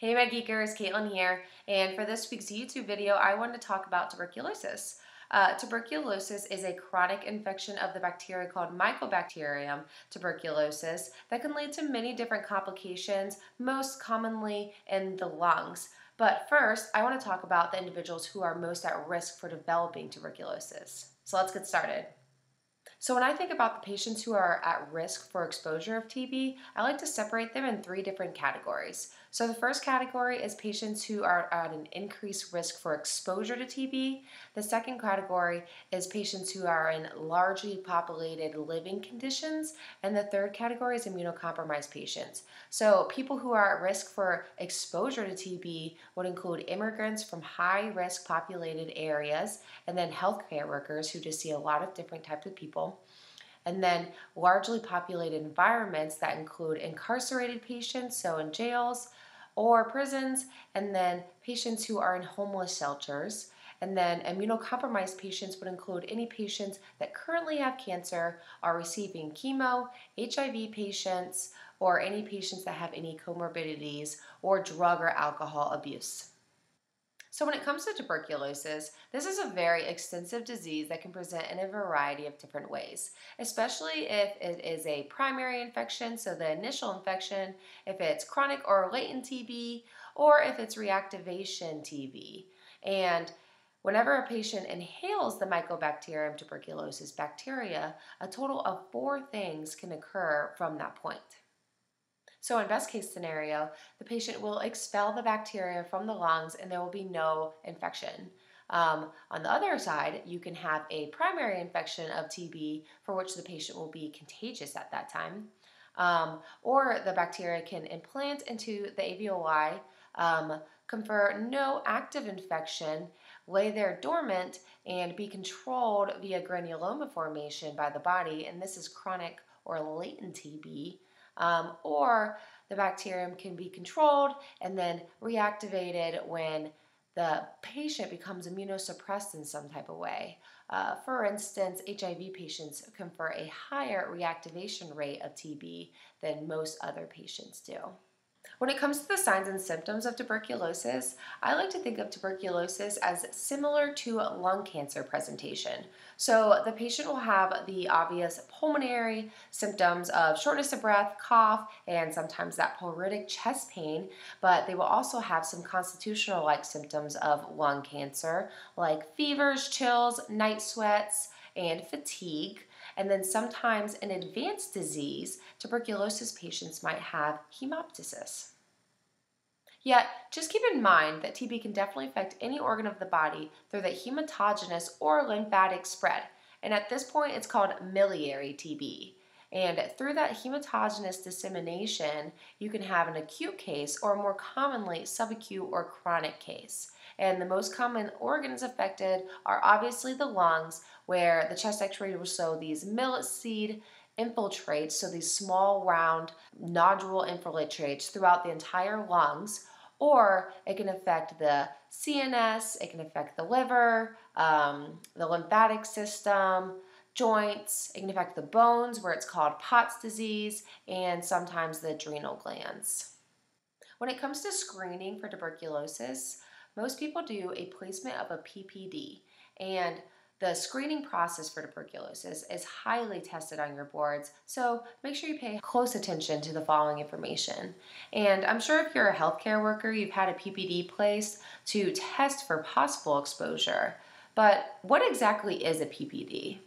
Hey Med Geekers, Caitlin here, and for this week's YouTube video, I wanted to talk about tuberculosis. Uh, tuberculosis is a chronic infection of the bacteria called Mycobacterium tuberculosis that can lead to many different complications, most commonly in the lungs. But first, I want to talk about the individuals who are most at risk for developing tuberculosis. So let's get started. So when I think about the patients who are at risk for exposure of TB, I like to separate them in three different categories. So the first category is patients who are at an increased risk for exposure to TB. The second category is patients who are in largely populated living conditions. And the third category is immunocompromised patients. So people who are at risk for exposure to TB would include immigrants from high risk populated areas and then healthcare workers who just see a lot of different types of people and then largely populated environments that include incarcerated patients, so in jails or prisons, and then patients who are in homeless shelters. And then immunocompromised patients would include any patients that currently have cancer, are receiving chemo, HIV patients, or any patients that have any comorbidities or drug or alcohol abuse. So, when it comes to tuberculosis, this is a very extensive disease that can present in a variety of different ways, especially if it is a primary infection, so the initial infection, if it's chronic or latent TB, or if it's reactivation TB. And Whenever a patient inhales the Mycobacterium tuberculosis bacteria, a total of four things can occur from that point. So, in best case scenario, the patient will expel the bacteria from the lungs and there will be no infection. Um, on the other side, you can have a primary infection of TB for which the patient will be contagious at that time. Um, or the bacteria can implant into the alveoli, um, confer no active infection, lay there dormant, and be controlled via granuloma formation by the body. And this is chronic or latent TB um, or the bacterium can be controlled and then reactivated when the patient becomes immunosuppressed in some type of way. Uh, for instance, HIV patients confer a higher reactivation rate of TB than most other patients do. When it comes to the signs and symptoms of tuberculosis, I like to think of tuberculosis as similar to lung cancer presentation. So the patient will have the obvious pulmonary symptoms of shortness of breath, cough, and sometimes that pleuritic chest pain, but they will also have some constitutional like symptoms of lung cancer, like fevers, chills, night sweats, and fatigue. And then sometimes in advanced disease, tuberculosis patients might have hemoptysis. Yet, just keep in mind that TB can definitely affect any organ of the body through the hematogenous or lymphatic spread. And at this point, it's called miliary TB. And through that hematogenous dissemination, you can have an acute case or more commonly subacute or chronic case. And the most common organs affected are obviously the lungs, where the chest x-ray will show these millet seed infiltrates, so these small round nodule infiltrates throughout the entire lungs, or it can affect the CNS, it can affect the liver, um, the lymphatic system, joints, it can affect the bones where it's called Pott's disease, and sometimes the adrenal glands. When it comes to screening for tuberculosis, most people do a placement of a PPD. And the screening process for tuberculosis is highly tested on your boards, so make sure you pay close attention to the following information. And I'm sure if you're a healthcare worker, you've had a PPD placed to test for possible exposure. But what exactly is a PPD?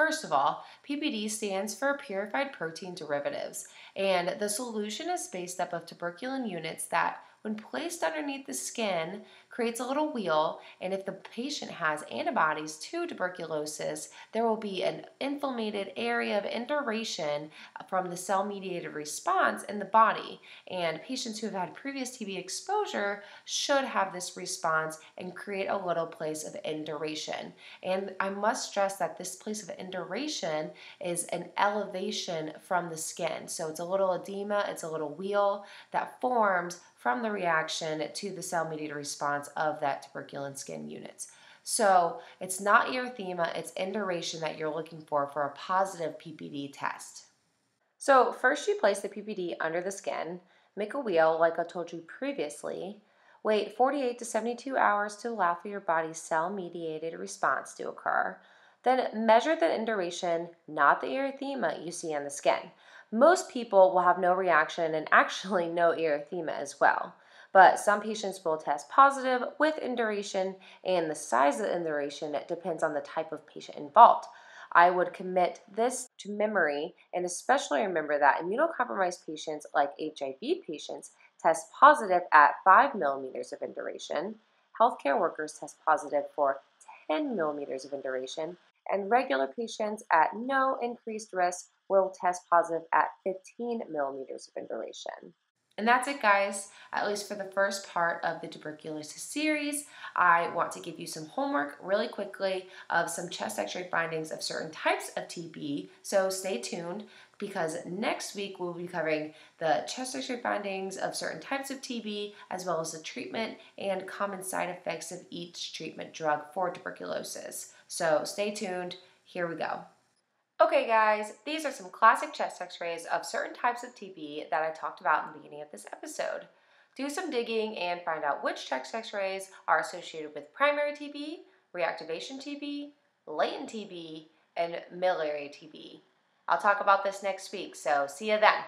First of all, PPD stands for purified protein derivatives, and the solution is based up of tuberculin units that when placed underneath the skin, creates a little wheal, and if the patient has antibodies to tuberculosis, there will be an inflamed area of induration from the cell mediated response in the body. And patients who have had previous TB exposure should have this response and create a little place of induration. And I must stress that this place of induration is an elevation from the skin. So it's a little edema, it's a little wheal that forms from the reaction to the cell mediated response of that tuberculin skin units. So it's not erythema, it's induration that you're looking for for a positive PPD test. So first you place the PPD under the skin, make a wheal like I told you previously, wait 48 to 72 hours to allow for your body's cell mediated response to occur, then measure the induration, not the erythema you see on the skin. Most people will have no reaction and actually no erythema as well. But some patients will test positive with induration, and the size of the induration depends on the type of patient involved. I would commit this to memory and especially remember that immunocompromised patients, like HIV patients, test positive at 5 millimeters of induration. Healthcare workers test positive for 10 millimeters of induration, and regular patients at no increased risk will test positive at 15 millimeters of induration. And that's it, guys, at least for the first part of the tuberculosis series. I want to give you some homework really quickly of some chest x ray findings of certain types of TB. So stay tuned because next week we'll be covering the chest x ray findings of certain types of TB as well as the treatment and common side effects of each treatment drug for tuberculosis. So stay tuned. Here we go. Okay guys, these are some classic chest x-rays of certain types of TB that I talked about in the beginning of this episode. Do some digging and find out which chest x-rays are associated with primary TB, reactivation TB, latent TB, and miliary TB. I'll talk about this next week, so see you then.